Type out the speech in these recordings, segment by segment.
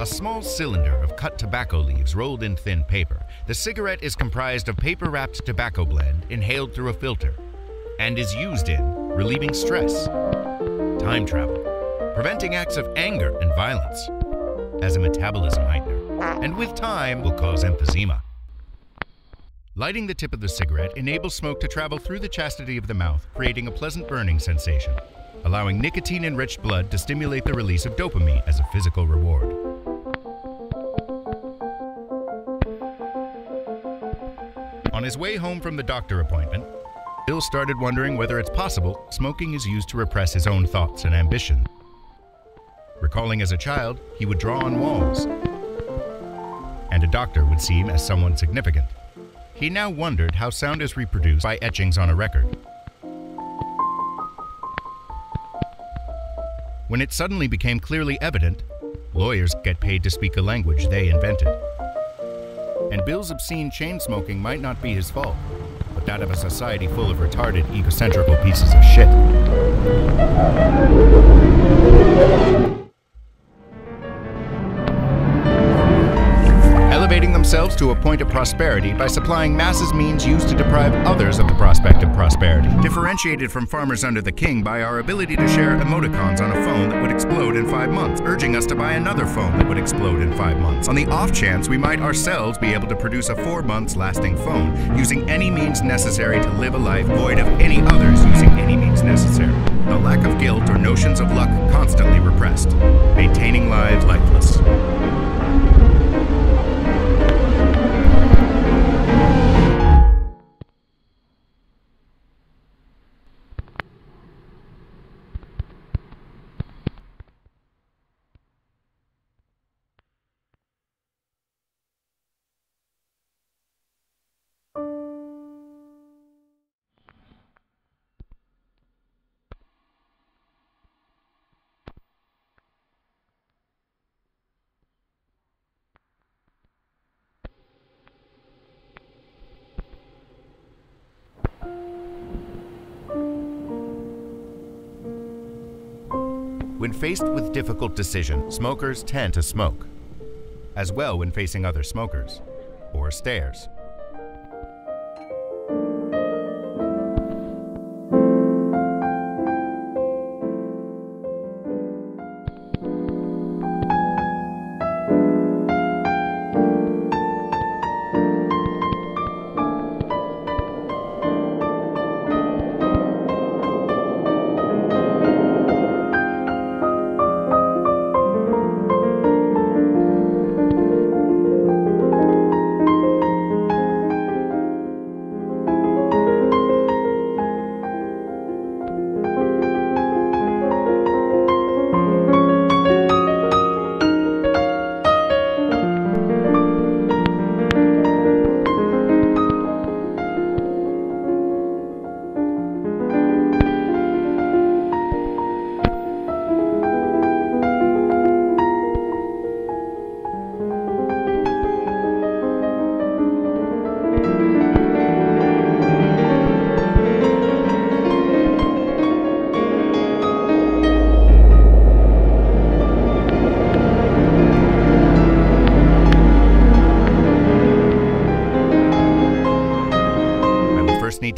A small cylinder of cut tobacco leaves rolled in thin paper. The cigarette is comprised of paper wrapped tobacco blend inhaled through a filter and is used in relieving stress, time travel, preventing acts of anger and violence, as a metabolism heightener, and with time will cause emphysema. Lighting the tip of the cigarette enables smoke to travel through the chastity of the mouth, creating a pleasant burning sensation, allowing nicotine-enriched blood to stimulate the release of dopamine as a physical reward. On his way home from the doctor appointment, Bill started wondering whether it's possible smoking is used to repress his own thoughts and ambition. Recalling as a child, he would draw on walls, and a doctor would seem as someone significant. He now wondered how sound is reproduced by etchings on a record. When it suddenly became clearly evident, lawyers get paid to speak a language they invented. And Bill's obscene chain smoking might not be his fault, but that of a society full of retarded, egocentrical pieces of shit. To a point of prosperity by supplying masses means used to deprive others of the prospect of prosperity. Differentiated from farmers under the king by our ability to share emoticons on a phone that would explode in five months, urging us to buy another phone that would explode in five months. On the off chance we might ourselves be able to produce a four months lasting phone, using any means necessary to live a life void of any others using any means necessary. A lack of guilt or notions of luck constantly repressed, maintaining lives lifeless. When faced with difficult decision, smokers tend to smoke, as well when facing other smokers, or stares.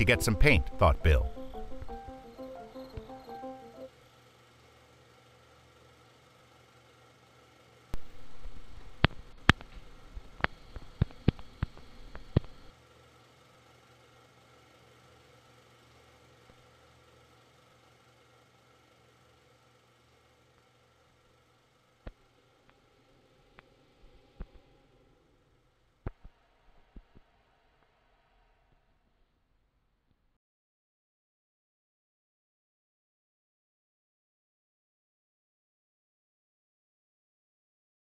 To get some paint, thought Bill.